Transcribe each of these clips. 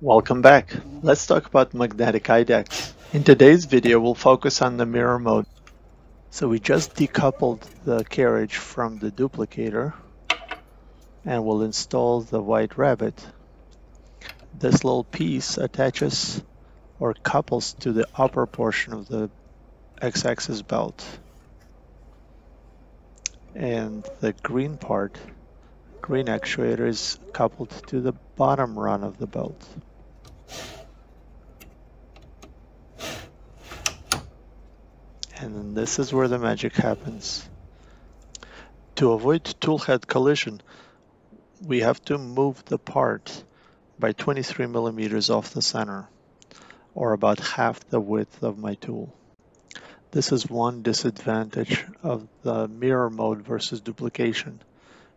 Welcome back. Let's talk about magnetic IDEX. In today's video, we'll focus on the mirror mode. So we just decoupled the carriage from the duplicator and we'll install the white rabbit. This little piece attaches or couples to the upper portion of the x-axis belt. And the green part, green actuator is coupled to the bottom run of the belt. And then this is where the magic happens. To avoid toolhead collision, we have to move the part by 23 millimeters off the center, or about half the width of my tool. This is one disadvantage of the mirror mode versus duplication.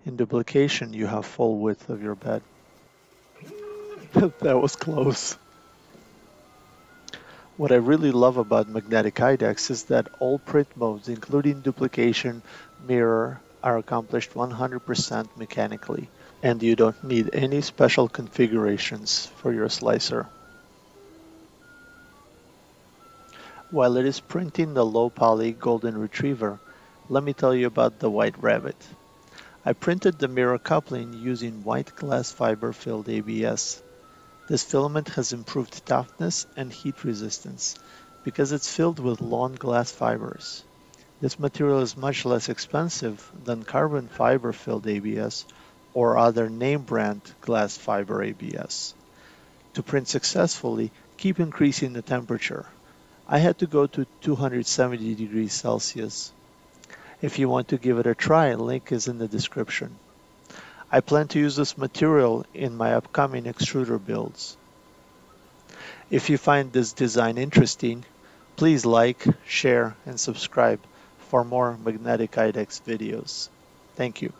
In duplication, you have full width of your bed. that was close. What I really love about Magnetic IDEX is that all print modes, including duplication, mirror, are accomplished 100% mechanically, and you don't need any special configurations for your slicer. While it is printing the low poly golden retriever, let me tell you about the white rabbit. I printed the mirror coupling using white glass fiber filled ABS. This filament has improved toughness and heat resistance because it's filled with long glass fibers. This material is much less expensive than carbon fiber filled ABS or other name brand glass fiber ABS. To print successfully, keep increasing the temperature. I had to go to 270 degrees Celsius. If you want to give it a try, link is in the description. I plan to use this material in my upcoming extruder builds. If you find this design interesting, please like, share, and subscribe for more Magnetic IDEX videos. Thank you.